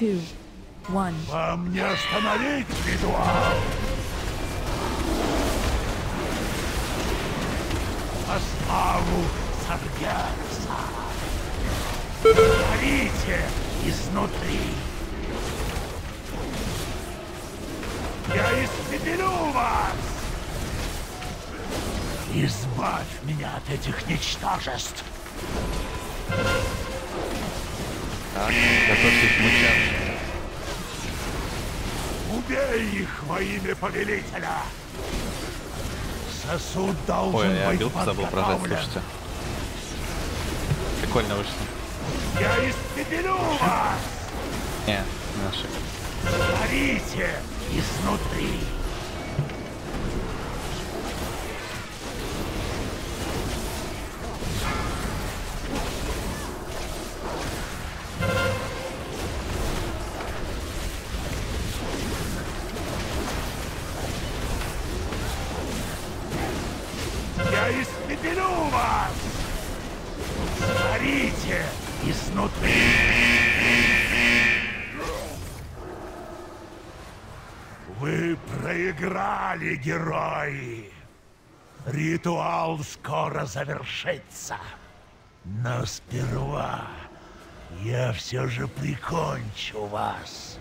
two, one. Вам не остановить ритуал! По славу Саргерса! Горите изнутри! Я испепелю вас! Избавь меня от этих ничтожеств! Так, готовьтесь мычанию. Убей их во имя повелителя! Сосуд должен Ой, я быть билку забыл прожать, слушайте. Прикольно вышло. Я испепелю вас! Не, не ошибка. Горите изнутри! Проиграли, герои! Ритуал скоро завершится. Но сперва я все же прикончу вас.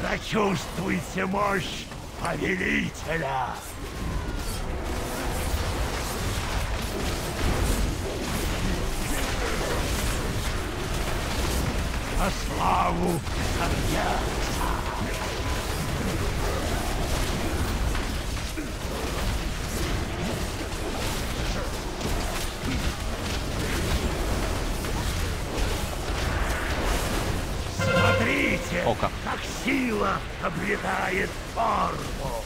Прочувствуйте мощь повелителя! По славу Сарьяса! Смотрите, О, как. как сила обретает форму.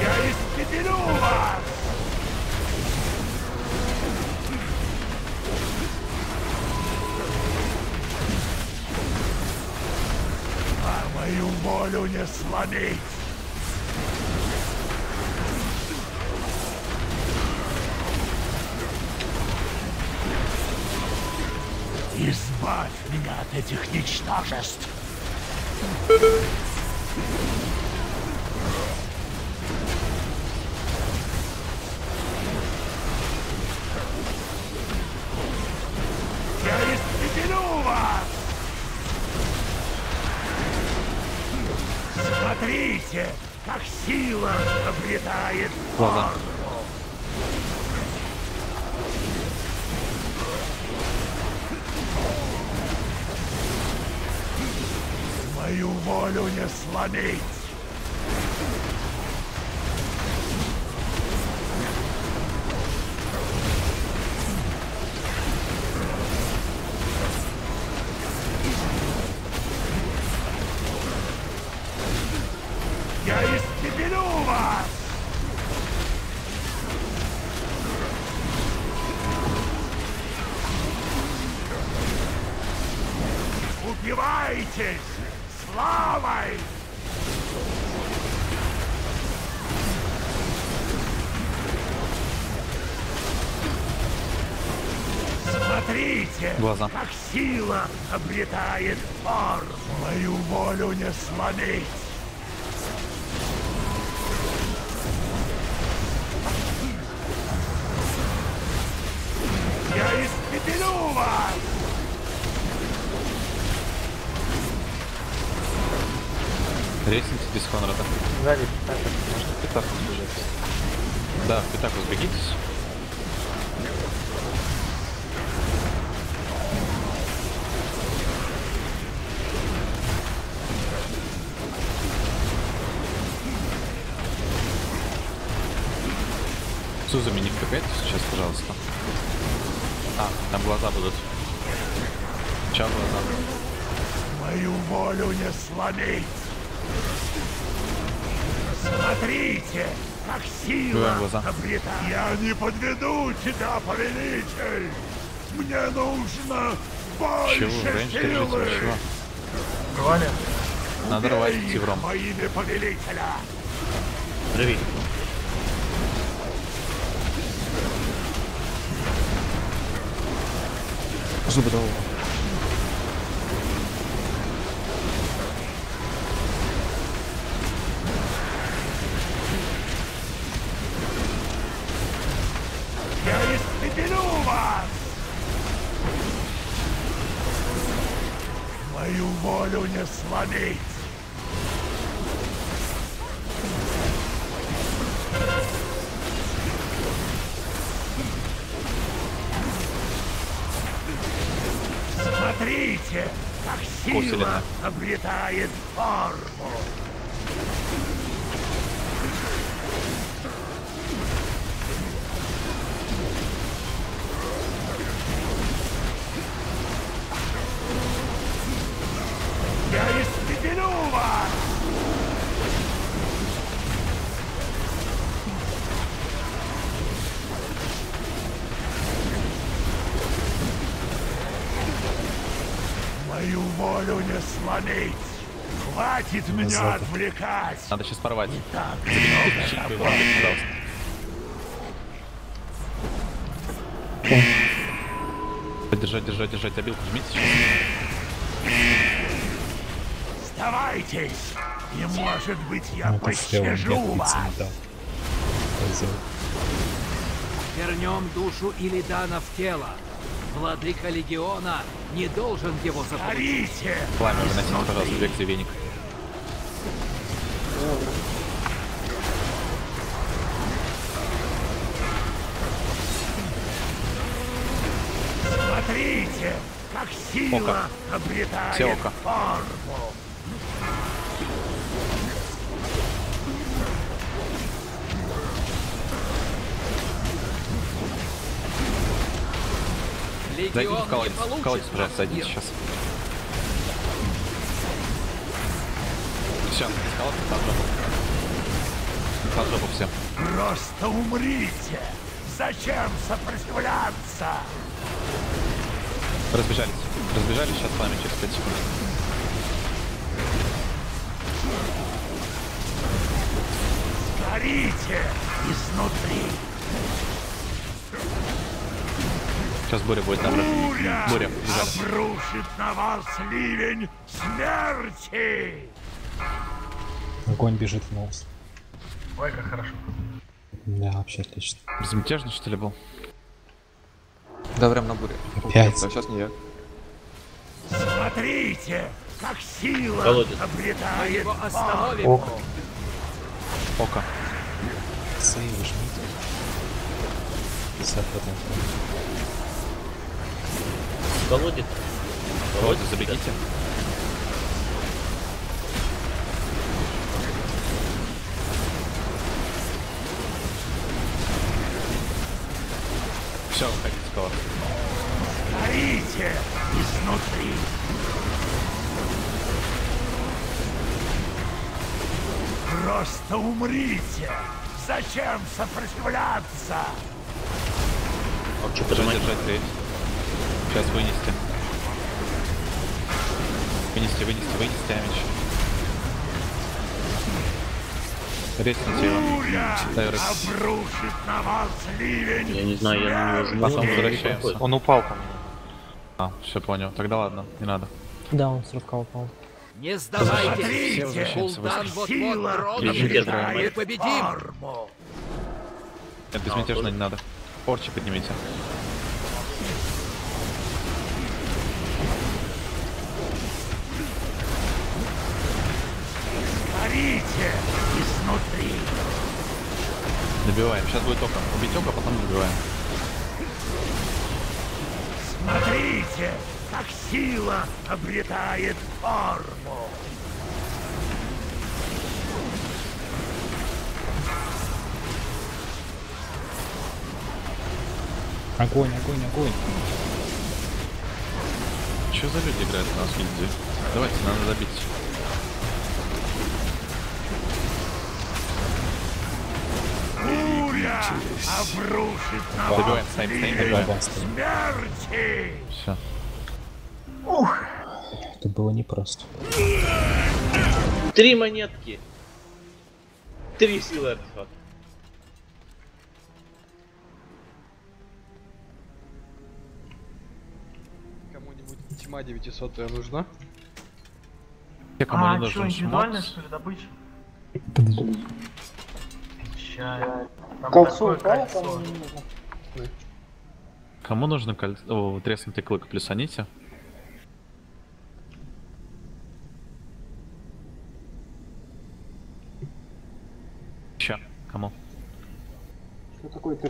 Я испепелю вас! Волю не сломить! Избавь меня от этих ничтожеств! Смотрите, как сила обретает форму. Мою волю не сломить! Убивайтесь! Славой! Смотрите, Глаза. как сила обретает форму. Мою волю не сломить. Ресните без Конрада. Сзади так вот. Можно в пятаку сбежать. Да, в пятаку сбегитесь. Сузами не втыкайте сейчас, пожалуйста. А, там глаза будут. Чё глаза? Мою волю не сломить. Смотрите, как сила обретает. Я не подведу тебя, повелитель. Мне нужно больше Чего? Держите, силы. чего? Валя. Надо рвать Тевром. во имя повелителя! Живи. Зубы дал. Мою волю не сломить! Смотрите, как сила Косвенно. обретает форму! Я испепелю вас! Мою волю не сломить! Хватит меня отвлекать! Надо сейчас порвать. Так много твой, пожалуйста. Держать, держать, держать. Обилку жмите сейчас. Сдавайтесь! И может быть я Ну, пощажу вас! не. Вернем душу Илидана в тело. Владыка Легиона не должен его заполучить. Пламя выносите, пожалуйста, в лекции веник. Смотрите, как сила Око. обретает Все око. форму! Легион в колодец. В колодец, пожалуйста, мир. сейчас. Все, из колодца под жопу. Под жопу все. Просто умрите! Зачем сопротивляться? Разбежались. Разбежались, сейчас пламя через 5 секунд. Горите изнутри! Сейчас буря будет набрать. Буря Буря, обрушит на вас ливень смерти! Огонь бежит в нас. Ой, как хорошо. Да, вообще отлично. Безмятежный, что ли, был? Да, прям на буре. Опять. Да, сейчас не я. Смотрите, как сила Колодец. Обретает. Око. Сейвы жмите. 50 процентов. Колодец. Колодец, забегите. Все, выходите с колодца. Горите изнутри! Просто умрите! Зачем сопротивляться? А что, Держать, поднимать? держать, треть. Сейчас вынести. Вынести, вынести, вынести амич. Резните его. Я не знаю, я на него жму. Потом возвращаемся. Он упал ко мне. А, все понял. Тогда ладно, не надо. Да, он с рывка упал. Не сдавайтесь. Кулдан вот-вот Мы победим. форму! Нет, безмятежно не надо. Порчи поднимите. Горите изнутри! Добиваем. Сейчас будет око. Убить око, потом добиваем. Смотрите, как сила обретает форму! Огонь, огонь, огонь. Что за люди играют у нас в? Давайте, надо добить. Буря обрушит на вас Добиваем, стоим, стоим, ливень добиваем. Да, стоим. смерти! Все. Было непросто. Три монетки. Три силы артефакта. Кому-нибудь тьма 900 нужна? Кому А, что, индивидуальная, шмот, что ли, добыча? Ща. Там упало, кольцо. не нужно. кому нужно коль... О, треснутый клык плюсаните?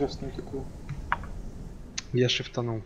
Интересное такое? Я шифтанул.